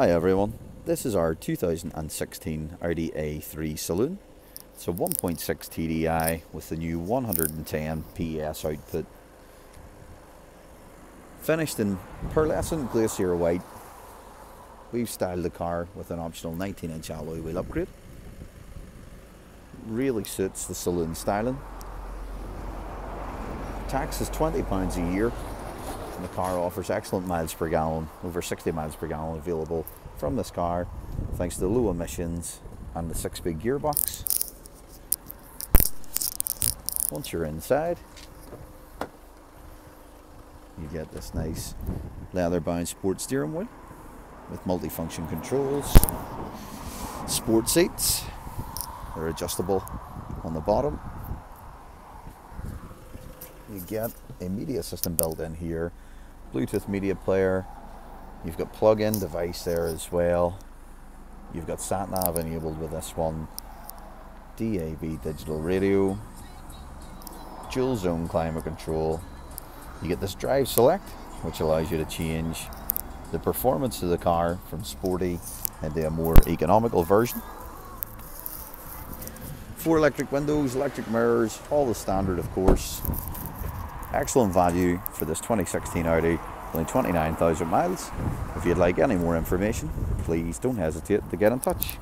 Hi everyone, this is our 2016 Audi A3 Saloon. It's a 1.6 TDI with the new 110 PS output. Finished in pearlescent glacier white, we've styled the car with an optional 19 inch alloy wheel upgrade. Really suits the saloon styling. Tax is £20 a year and the car offers excellent miles per gallon, over 60 miles per gallon available from this car thanks to the low emissions and the six speed gearbox. Once you're inside, you get this nice leather bound sport steering wheel with multifunction controls, sport seats, they're adjustable on the bottom. You get a media system built in here Bluetooth media player. You've got plug-in device there as well. You've got sat nav enabled with this one. DAB digital radio. Dual zone climate control. You get this drive select, which allows you to change the performance of the car from sporty into a more economical version. Four electric windows, electric mirrors, all the standard of course. Excellent value for this 2016 Audi, only 29,000 miles. If you'd like any more information, please don't hesitate to get in touch.